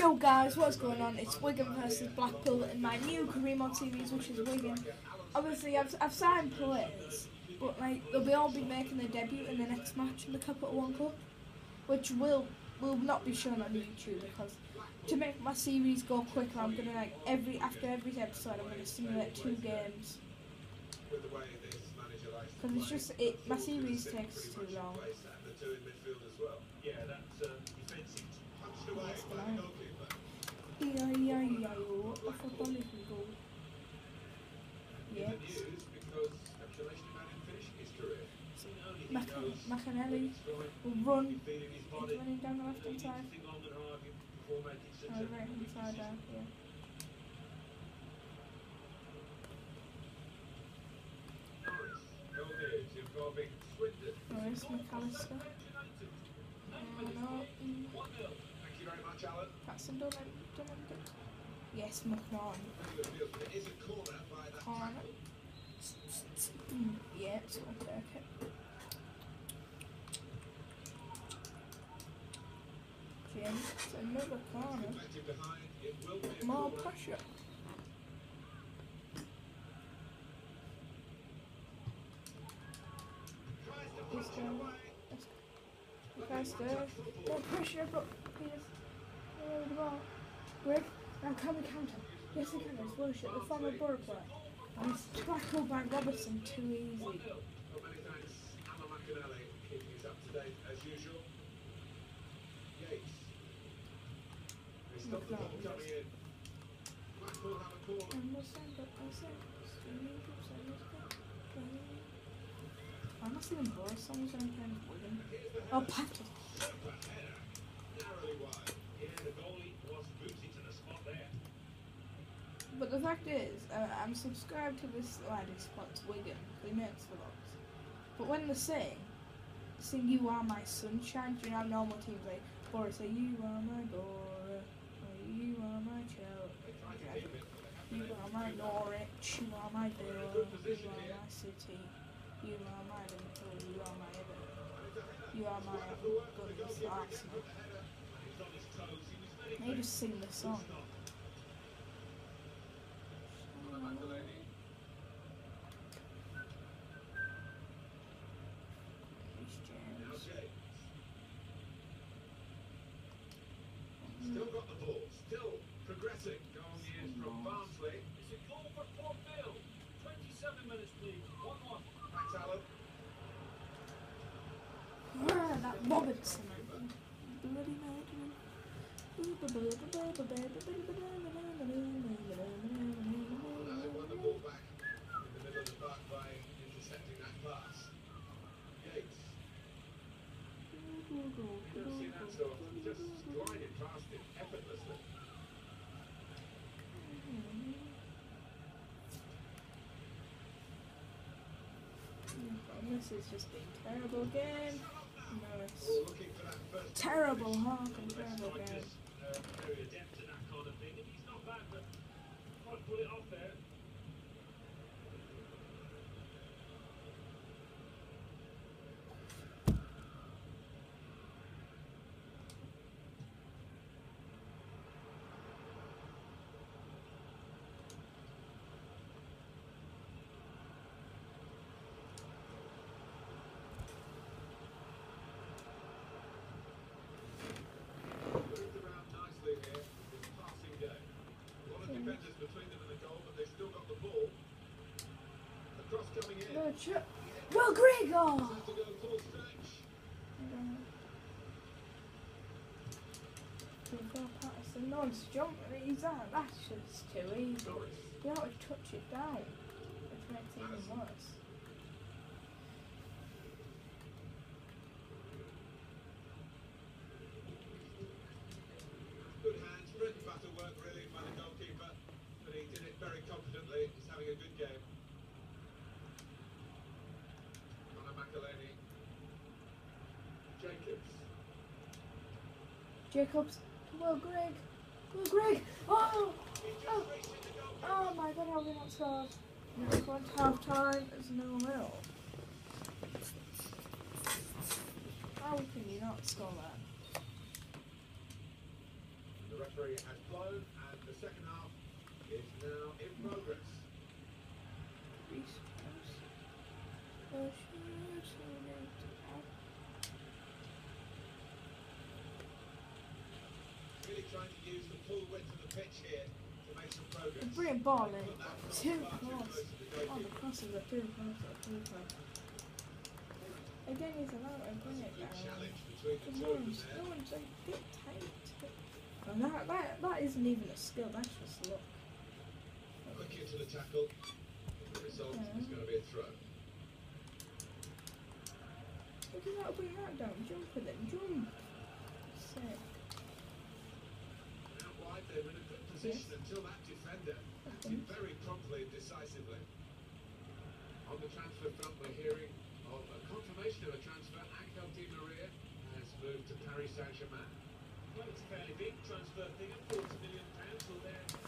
Yo guys, what's going on? It's Wigan versus Blackpool in my new career mod series, which is Wigan. Obviously, I've, I've signed players, but like they'll be all be making their debut in the next match in the Cup Capital One Cup, which will will not be shown on YouTube because to make my series go quicker, I'm gonna like every after every episode, I'm gonna simulate two games because it's just it. My series takes too long. Yeah, that's uh, defensive. Yes, fine. Yeah, yeah, yeah. What will run. He's running down the left hand side. Oh, right hand side down here. Where's McAllister? Oh, no. mm, Patson, don't let don't let him get. Yes, McNaughton. Corner. Yeah, it's okay, okay. James, it's another corner. More pressure. Faster. More pressure, but he's over the ball. Greg, now can we counter? Yes, we can. It's worship. The former Borough. And it's tackled by Robertson too easy. And what's that? But I said, streaming groups, I was playing. I'm not even Boris songs I'm playing with Wigan. Oh, Patrick. But the fact is, uh, I'm subscribed to this lad who spots Wigan. He makes vlogs. But when they sing, sing "You Are My Sunshine," do you know normal teams like Boris say "You are my Bora," or "You are my Chelsea," "You are my Norwich," "You are my Bill," "You are my City," "You are my Liverpool," "You are my Everton," "You are my goodness Arsenal." They just sing the song. Reece James. Still got the ball, still progressing. Goal is from Barnsley. It's a goal for Port Vale. 27 minutes, please. 1-1. Max Allen. Ah, that Robertson. Bloody Uh, won the ball back in the middle of the park by intercepting that pass. Yates. Don't see that so often. Just glided past it effortlessly. This has just been terrible game. Terrible. Uh, Very adept to that kind of thing. And he's not bad, but can't pull it off there. moved around nicely here. It's a passing game. A lot of defenders between them and the goal, but they've still got the ball. The cross coming in. No, ch- well, Gregor! Has to stretch. Patterson, no one's jumping. He's that. That's just too easy. You have to touch it down, which makes it even worse. Good hands, bread and butter work really by the goalkeeper, but he did it very confidently. He's having a good game. Conor McAleny. Jacobs. Jacobs, well, Greg, well, Greg. Oh, oh, oh, oh my God, how we not scored? Going to half time. It's no nil. How can you not score that? The referee has blown, and the second half is now in progress. Reese House. Oh, shit, so there's out. Really trying to use the full width of the pitch here to make some progress. Brilliant ball in. That cross Oh, the goalkeeper. crosses are too close. Are too close. Again, he's allowed to bring it down. Come two on, and like, get tight. And that, that, that isn't even a skill, that's just luck. Quick into the tackle. The result is going to be a throw. Look at that, bring that down. Jump with it, jump. Sick. Out wide, they were in a good position until that defender acted very promptly and decisively. On the transfer front, we're hearing of a confirmation of a transfer. Angel Di Maria has moved to Paris Saint-Germain. Well, it's a fairly big transfer figure, 40 million pounds,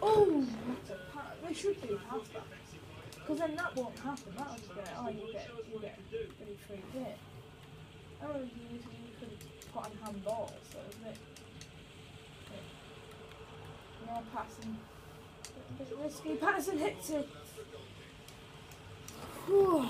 Oh, that's a pa- they should be trying not past that. affected by it, though. Because then that won't happen. That'll just be like, oh, you it get, shows you what get it can do. pretty free hit. Oh, you, you could put on handball, so it's a bit. bit more passing. A bit risky. Patterson hits it. Whew.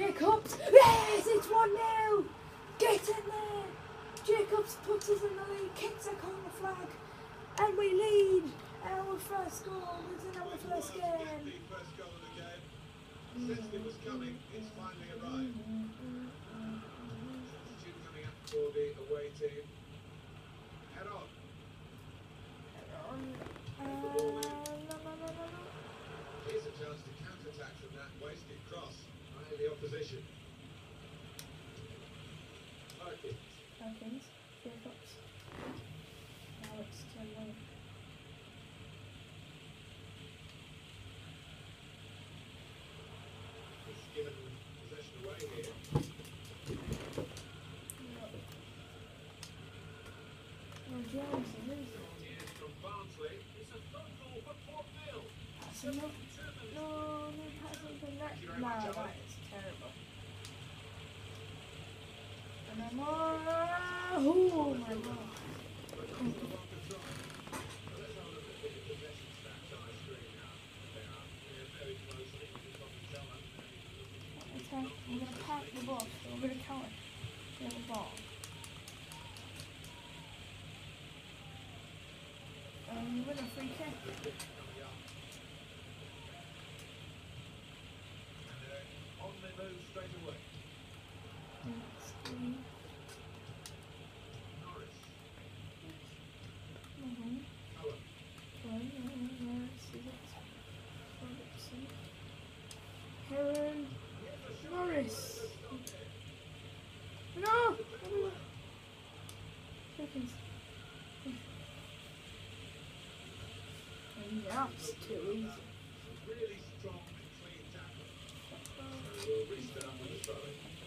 Jacobs! Yes, it's 1 0! Get in there! Jacobs puts us in the lead, kicks a corner flag, and we lead! Our first goal is in our first game. first goal of the game. Sensed it was coming. It's finally arrived. Substitute coming up for the away team. Head on. Uh, no, no, no. Here's a chance to counter-attack from that wasted the. Perkins. Perkins. Now it's 10 1. He's given possession away here. Oh, Jones, it is. From Barnsley. It's a phone call for Port enough. No, no, hasn't been that. No, that is terrible. And then, oh, oh my god. To. Okay, gonna the it. We have a ball. Um, you win a free. Coming up. And they're on the move straight away. It's three. Norris. Mhm. Cullen. One, uh, Norris, is it? Robertson. Heron. Norris. No! Seconds. That's too easy. Really strong and clean tackle. So we'll restart with.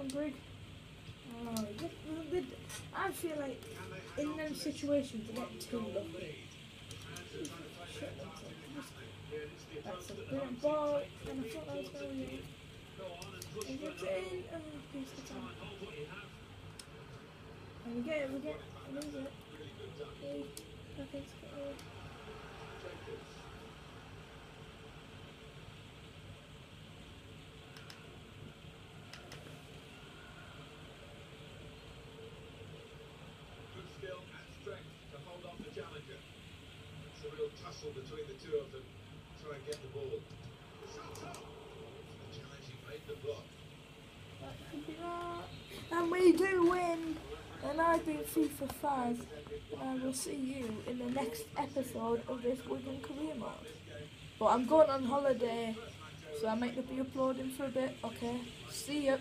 100. Oh. I feel like in those situations, they're too lucky. That's a bit ball, and I thought that was going in. And it's in, and we piece of time. And we get it, we get it, we lose it. Okay, let's go. real tussle between the two of them. Try and get the ball. The challenge he made the block. And we do win! And I've been FIFA 5, and I will see you in the next episode of this Wigan Career Mode. But I'm going on holiday, so I might not be uploading for a bit, okay? See ya!